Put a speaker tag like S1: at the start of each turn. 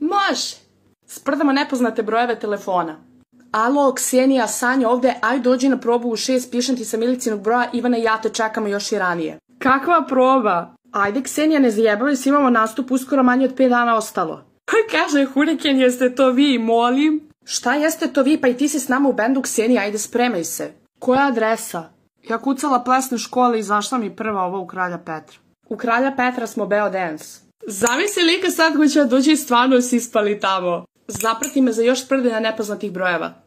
S1: Može. Sprdamo nepoznate brojeve telefona. Alo, Ksenija, Sanja ovde, aj dođi na probu u šest, pišem ti sa milicinog broja, Ivana i ja te čekamo još i ranije. Kakva proba? Ajde, Ksenija, ne zajebavaj se, imamo nastup uskoro manje od 5 dana ostalo. Kaže, huriken, jeste to vi, molim? Šta jeste to vi, pa i ti si s nama u bendu Ksenija, ajde spremaj se. Koja adresa? Ja kucala plesne škole i zašla mi prva ovo u Kralja Petra. U Kralja Petra smo Beo Dance. Zamisli lika sad ko će doći i stvarno si ispali tamo. Zaprati me za još sprde na nepoznatih brojeva.